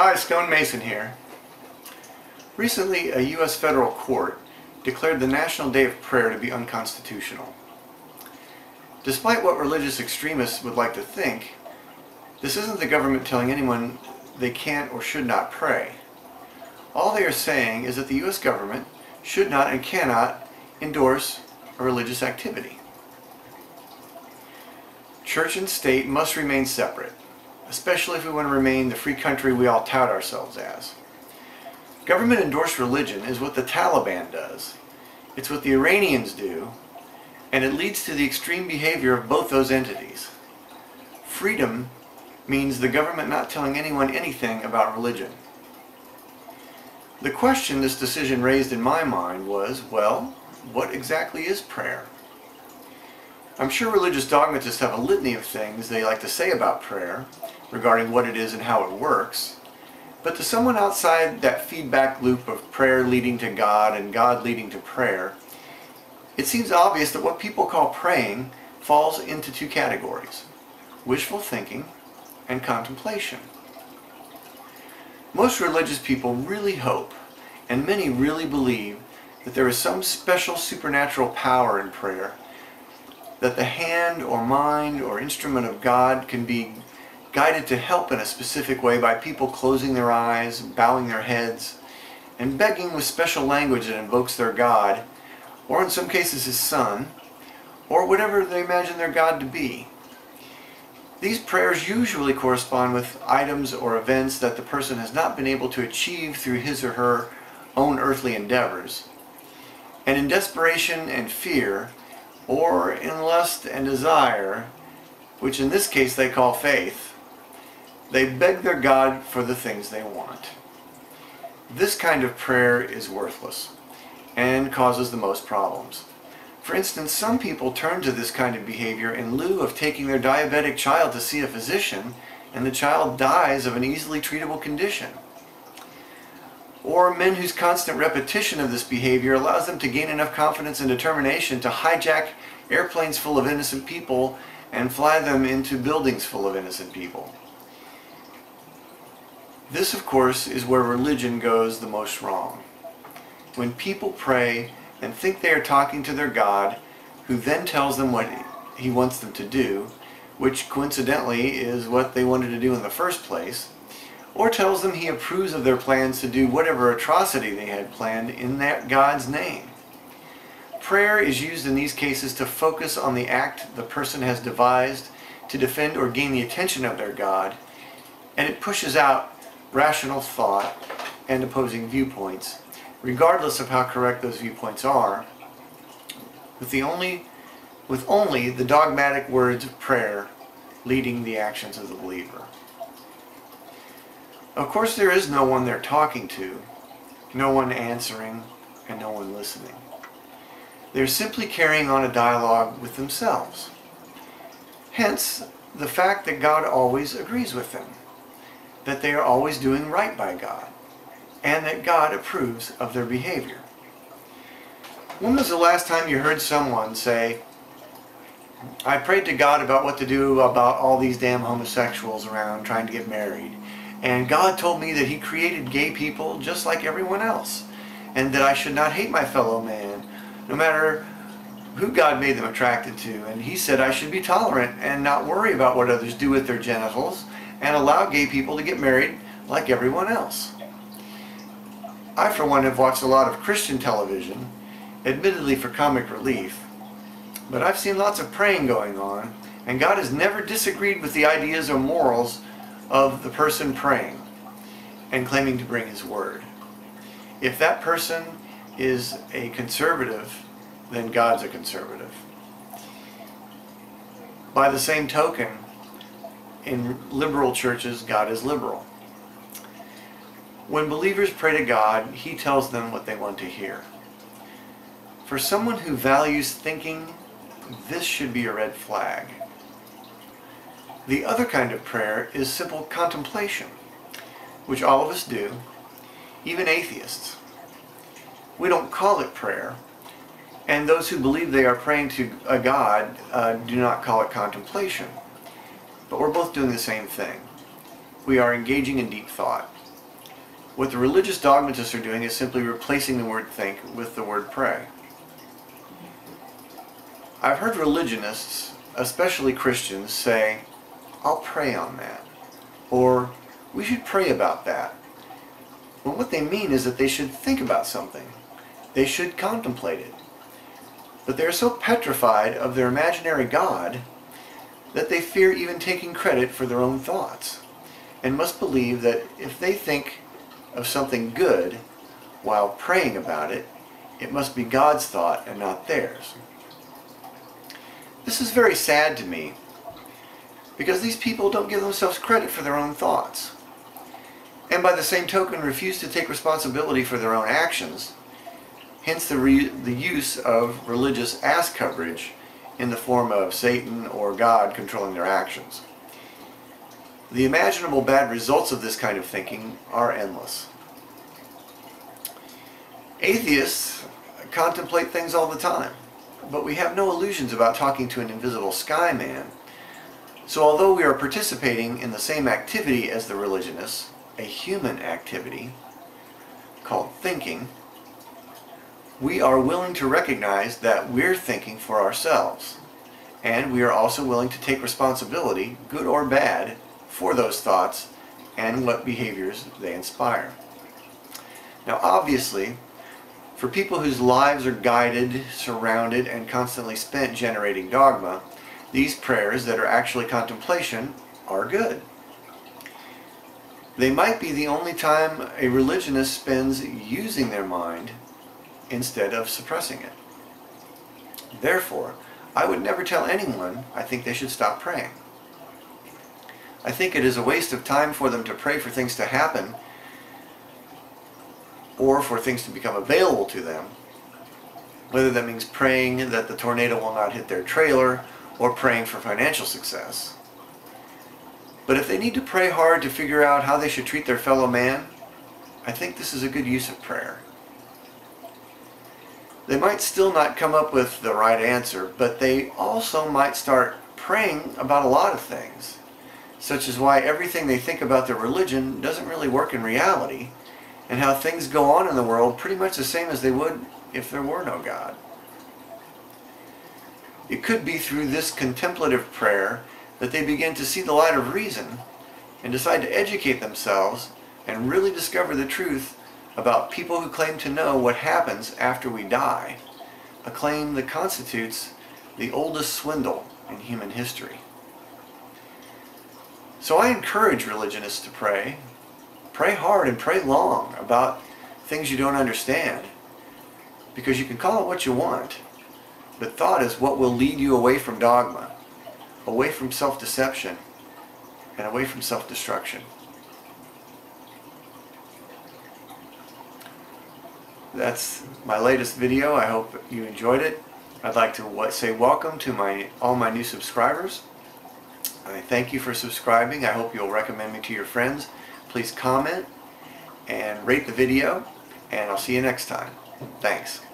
Hi, Scone Mason here. Recently, a U.S. federal court declared the National Day of Prayer to be unconstitutional. Despite what religious extremists would like to think, this isn't the government telling anyone they can't or should not pray. All they are saying is that the U.S. government should not and cannot endorse a religious activity. Church and state must remain separate, especially if we want to remain the free country we all tout ourselves as. Government endorsed religion is what the Taliban does. It's what the Iranians do, and it leads to the extreme behavior of both those entities. Freedom means the government not telling anyone anything about religion. The question this decision raised in my mind was, well, what exactly is prayer? I'm sure religious dogmatists have a litany of things they like to say about prayer regarding what it is and how it works. But to someone outside that feedback loop of prayer leading to God and God leading to prayer, it seems obvious that what people call praying falls into two categories wishful thinking and contemplation. Most religious people really hope, and many really believe, that there is some special supernatural power in prayer, that the hand or mind or instrument of God can be guided to help in a specific way by people closing their eyes, bowing their heads, and begging with special language that invokes their God, or in some cases his son, or whatever they imagine their God to be. These prayers usually correspond with items or events that the person has not been able to achieve through his or her own earthly endeavors. And in desperation and fear, or in lust and desire, which in this case they call faith, they beg their God for the things they want. This kind of prayer is worthless and causes the most problems. For instance, some people turn to this kind of behavior in lieu of taking their diabetic child to see a physician and the child dies of an easily treatable condition. Or men whose constant repetition of this behavior allows them to gain enough confidence and determination to hijack airplanes full of innocent people and fly them into buildings full of innocent people. This, of course, is where religion goes the most wrong. When people pray and think they are talking to their God, who then tells them what he wants them to do, which coincidentally is what they wanted to do in the first place, or tells them he approves of their plans to do whatever atrocity they had planned in that God's name. Prayer is used in these cases to focus on the act the person has devised to defend or gain the attention of their God, and it pushes out rational thought and opposing viewpoints regardless of how correct those viewpoints are, with, the only, with only the dogmatic words of prayer leading the actions of the believer. Of course, there is no one they're talking to, no one answering, and no one listening. They're simply carrying on a dialogue with themselves. Hence, the fact that God always agrees with them, that they are always doing right by God and that God approves of their behavior. When was the last time you heard someone say, I prayed to God about what to do about all these damn homosexuals around trying to get married. And God told me that he created gay people just like everyone else. And that I should not hate my fellow man, no matter who God made them attracted to. And he said I should be tolerant and not worry about what others do with their genitals and allow gay people to get married like everyone else. I, for one, have watched a lot of Christian television, admittedly for comic relief, but I've seen lots of praying going on, and God has never disagreed with the ideas or morals of the person praying and claiming to bring His Word. If that person is a conservative, then God's a conservative. By the same token, in liberal churches, God is liberal. When believers pray to God, He tells them what they want to hear. For someone who values thinking, this should be a red flag. The other kind of prayer is simple contemplation, which all of us do, even atheists. We don't call it prayer, and those who believe they are praying to a God uh, do not call it contemplation. But we're both doing the same thing. We are engaging in deep thought. What the religious dogmatists are doing is simply replacing the word think with the word pray. I've heard religionists, especially Christians, say, I'll pray on that. Or, we should pray about that. Well, what they mean is that they should think about something. They should contemplate it. But they are so petrified of their imaginary God that they fear even taking credit for their own thoughts, and must believe that if they think of something good while praying about it, it must be God's thought and not theirs. This is very sad to me because these people don't give themselves credit for their own thoughts. And by the same token refuse to take responsibility for their own actions. Hence the, the use of religious ass coverage in the form of Satan or God controlling their actions. The imaginable bad results of this kind of thinking are endless. Atheists contemplate things all the time, but we have no illusions about talking to an invisible sky man. So although we are participating in the same activity as the religionists, a human activity called thinking, we are willing to recognize that we're thinking for ourselves. And we are also willing to take responsibility, good or bad, for those thoughts and what behaviors they inspire. Now obviously, for people whose lives are guided, surrounded, and constantly spent generating dogma, these prayers that are actually contemplation are good. They might be the only time a religionist spends using their mind instead of suppressing it. Therefore, I would never tell anyone I think they should stop praying. I think it is a waste of time for them to pray for things to happen or for things to become available to them. Whether that means praying that the tornado will not hit their trailer or praying for financial success. But if they need to pray hard to figure out how they should treat their fellow man, I think this is a good use of prayer. They might still not come up with the right answer, but they also might start praying about a lot of things, such as why everything they think about their religion doesn't really work in reality, and how things go on in the world pretty much the same as they would if there were no God. It could be through this contemplative prayer that they begin to see the light of reason and decide to educate themselves and really discover the truth about people who claim to know what happens after we die, a claim that constitutes the oldest swindle in human history. So I encourage religionists to pray. Pray hard and pray long about things you don't understand. Because you can call it what you want, but thought is what will lead you away from dogma, away from self-deception, and away from self-destruction. That's my latest video. I hope you enjoyed it. I'd like to say welcome to my all my new subscribers. I thank you for subscribing. I hope you'll recommend me to your friends. Please comment and rate the video and I'll see you next time. Thanks.